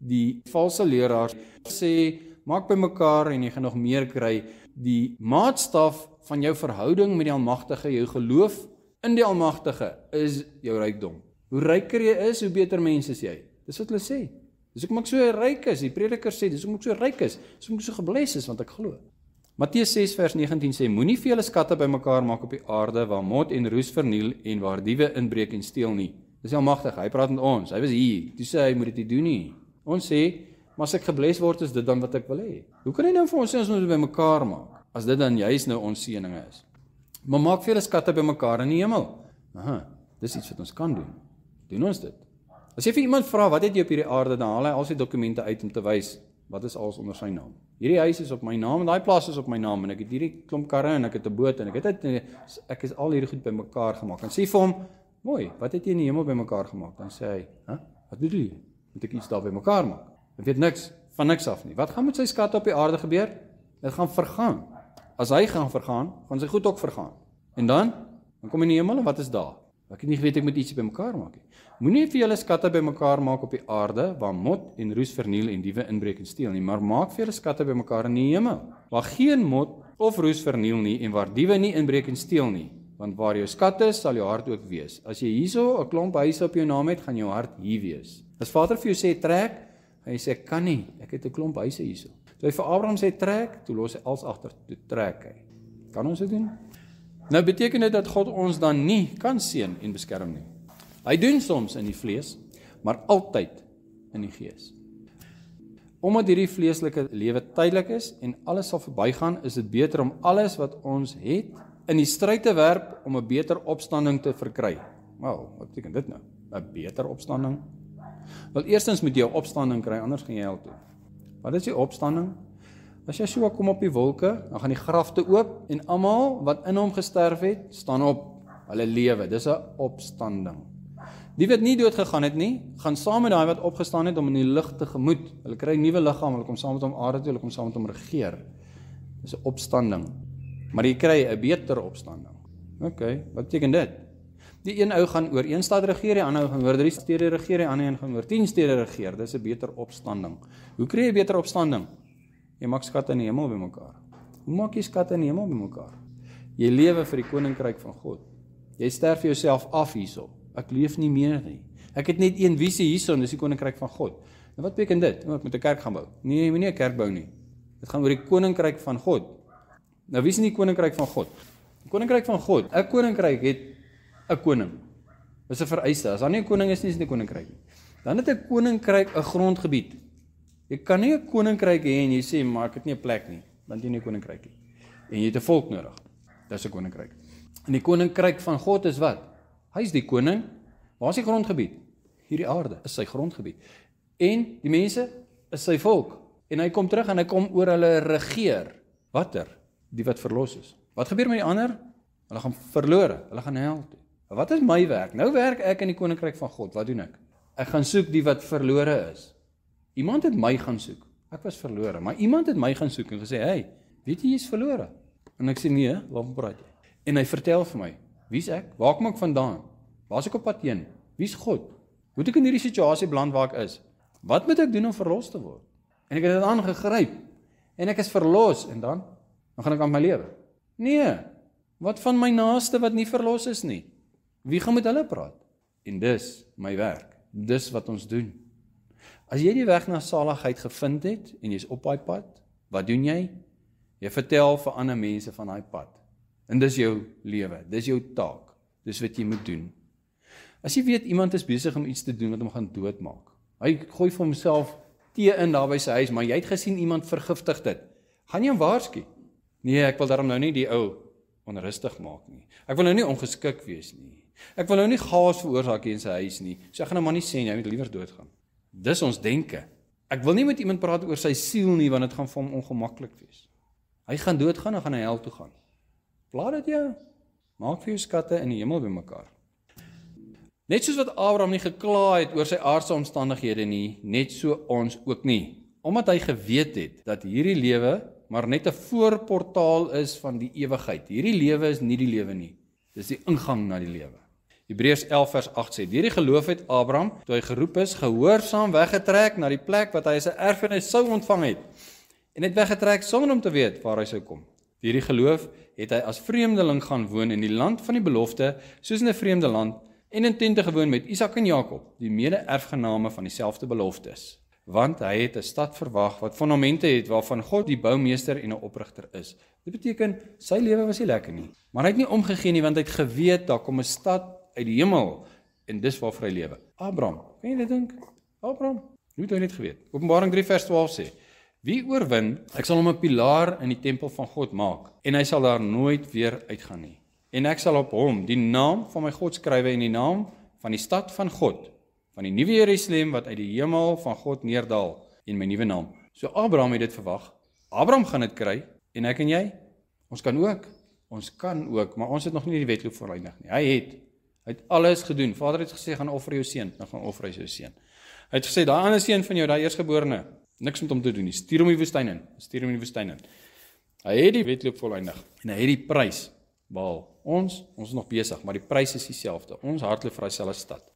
Die valse leraars sê maak bymekaar en jy gaan nog meer kry. Die maatstaf van jou verhouding met die Almagtige, jou geloof in die Almagtige is jou rykdom. Hoe ryker jy is, hoe beter mens is jy. Dis wat hulle sê. Dis hoekom ek so ryk is. Die prediker sê dis hoekom ek so ryk is. Dis hoekom ek so gebless is want ek glo. Matteus 6 vers 19 sê moenie vir julle skatte bymekaar maak op die aarde waar mot en roes verniel en waar diewe inbreek en steel nie. Dis almagtig. Hy praat met ons. Hy was hier. Toe sê hy moet dit nie doen nie. Ons sê, maar as ek gebless word is dit dan wat ek wil hê. Hoe kan hy nou vir ons sê ons moet bymekaar maak as dit dan juis nou ons seëninge is? Maar maak vir julle skatte bymekaar in die hemel. Aha. Dis iets wat ons kan doen. Doen ons dit? As jy vir iemand vra wat het jy op hierdie aarde dan haal hy al sy dokumente uit om te wys wat is alles onder sy naam. Hierdie huis is op my naam en daai plaas is op my naam en ek het hierdie klomp karre en ek het 'n boot en ek het dit ek is al hierdie goed bymekaar gemaak. En sê vir hom, "Mooi, wat het jy in die hemel bymekaar gemaak?" Dan sê hy, "Hæ? Wat bedoel jy? Moet ek iets daar bymekaar maak?" Hy weet niks van niks af nie. Wat gaan met sy skatte op die aarde gebeur? Dit gaan vergaan. As hy gaan vergaan, gaan sy goed ook vergaan. En dan, dan kom in die hemel en wat is daar? Ek het nie geweet ek moet ietsie bymekaar maak nie. Moenie vir julle skatte bymekaar maak op die aarde waar mot en roes verniel en diewe inbreek en steel nie, maar maak vir julle skatte bymekaar in die hemel waar geen mot of roes verniel nie en waar diewe nie inbreek en steel nie, want waar jou skatte is, sal jou hart ook wees. As jy hierso 'n klomp huise op jou naam het, gaan jou hart hier wees. As Vader vir jou sê trek, hy sê kan nie, ek het 'n klomp huise hierso. Toe hy vir Abraham sê trek, toe los hy als agter, toe trek hy. Kan ons dit doen? Nou beteken dit dat God ons dan nie kan seën en beskerm nie. Hy doen soms in die vlees, maar altyd in die gees. Omdat hierdie vleeslike lewe tydelik is en alles sal verbygaan, is dit beter om alles wat ons het in die stryd te werp om 'n beter opstanding te verkry. Wel, wat beteken dit nou? 'n Beter opstanding? Wel, eerstens moet jy 'n opstanding kry, anders gaan jy hel toe. Wat is die opstanding? As so kom op die wolke, dan gaan die grafte oop en almal wat in hom gesterf het, staan op. Hulle lewe. Dis 'n opstanding. Die wat nie dood gegaan het nie, gaan saam met daai wat opgestaan het om in die lig te gemoed. Hulle kry 'n nuwe liggaam, hulle kom saam met hom aarde toe, hulle kom saam met hom regeer. Dis 'n opstanding. Maar jy kry 'n beter opstanding. OK, wat beteken dit? Die een ou gaan oor een stad regeer, die ander ou gaan oor drie stede regeer, die ander een gaan oor 10 stede regeer. Dis 'n beter opstanding. Hoe kry jy beter opstanding? Jy maak skatte in die hemel bymekaar. Hoe maak jy skatte in die hemel bymekaar? Jy lewe vir die koninkryk van God. Jy sterf jouself af hierop. Ek leef nie meer nie. Ek het net een visie hierson, dis die koninkryk van God. Nou wat beteken dit? Nou ek moet 'n kerk gaan bou. Nee, jy moenie 'n kerk bou nie. Dit gaan oor die koninkryk van God. Nou wie is in die koninkryk van God? Die koninkryk van God. 'n Koninkryk het 'n koning. Dis 'n vereiste. As daar nie 'n koning is nie, is dit 'n koninkryk nie. Dan het 'n koninkryk 'n grondgebied. Jy kan nie 'n koninkryk hê en jy sê maar ek het nie 'n plek nie, want jy het nie 'n koninkryk nie. En jy het 'n volk nodig. Dis 'n koninkryk. En die koninkryk van God is wat? Hy is die koning. Waar is die grondgebied? Hierdie aarde is sy grondgebied. En die mense is sy volk. En hy kom terug en hy kom oor hulle regeer. Watter? Die wat verlos is. Wat gebeur met die ander? Hulle gaan verlore. Hulle gaan hel toe. Wat is my werk? Nou werk ek in die koninkryk van God. Wat doen ek? Ek gaan soek die wat verlore is. Iemand het my gaan soek. Ek was verlore, maar iemand het my gaan soek en gesê, "Hey, weet jy jy's verlore?" En ek sê, "Nee, waarom praat jy?" En hy vertel vir my, Wie's ek? Waar kom ek vandaan? Waar's ek op pad heen? Wie's God? Hoe het ek in hierdie situasie beland waar ek is? Wat moet ek doen om verlos te word? En ek het dit aangegryp. En ek is verlos en dan dan gaan ek aan my lewe. Nee. Wat van my naaste wat nie verlos is nie? Wie gaan met hulle praat? En dis my werk. Dis wat ons doen. As jy die weg na saligheid gevind het en jy's op daai pad, wat doen jy? Jy vertel vir ander mense van daai pad. En dis jou lewe, dis jou taak. Dis wat jy moet doen. As jy weet iemand is besig om iets te doen wat hom gaan doodmaak. Hy gooi vir homself tee in daar by sy huis, maar jy het gesien iemand vergiftig dit. Gaan jy hom waarsku? Nee, ek wil daarom nou nie die ou onrustig maak nie. Ek wil nou nie ongeskik wees nie. Ek wil nou nie chaos veroorsaak in sy huis nie. So ek gaan hom maar nie sê jy moet liewer doodgaan. Dis ons denke. Ek wil nie met iemand praat oor sy siel nie want dit gaan vir hom ongemaklik wees. Hy gaan doodgaan en gaan na hel toe gaan. Plaat dit jou. Maak vir jou skatte in die hemel bymekaar. Net soos wat Abraham nie gekla het oor sy aardse omstandighede nie, net so ons ook nie. Omdat hy geweet het dat hierdie lewe maar net 'n voorportaal is van die ewigheid. Hierdie lewe is nie die lewe nie. Dis die ingang na die lewe. Hebreërs 11 vers 8 sê: "Deur die geloof het Abraham, toe hy geroep is, gehoorsaam weggetrek na die plek wat hy as 'n erfenis sou ontvang het, en het weggetrek sonder om te weet waar hy sou kom. Deur die geloof het hy as vreemdeling gaan woon in die land van die belofte, soos in 'n vreemde land, en in tente gewoon met Isak en Jakob, die mede-erfgename van dieselfde beloftes." want hy het 'n stad verwag wat fondamente het waarvan God die boumeester en 'n oprigter is. Dit beteken sy lewe was nie lekker nie, maar hy het nie omgegee nie want hy het geweet daar kom 'n stad uit die hemel en dis waarvoor hy lewe. Abraham, kan jy dit dink? Abraham, hoe het hy dit geweet? Openbaring 3 vers 12 sê: Wie oorwin, ek sal hom 'n pilaar in die tempel van God maak en hy sal daar nooit weer uitgaan nie. En ek sal op hom die naam van my God skrywe en die naam van die stad van God van die nuwe Jerusalem wat uit die hemel van God neerdal in my nuwe naam. So Abraham het dit verwag. Abraham gaan dit kry en ek en jy, ons kan ook. Ons kan ook, maar ons het nog nie die wedloop volëindig nie. Hy het hy het alles gedoen. Vader het gesê gaan offer jou seun, dan gaan offer hy sy seun. Hy het gesê daai ander seun van jou, daai eersgeborene, niks met hom te doen nie. Stuur hom in die woestyn in. Stuur hom in die woestyn in. Hy het die wedloop volëindig en hy het die prys behaal. Ons, ons is nog besig, maar die prys is dieselfde. Ons hardloop vir dieselfde stad.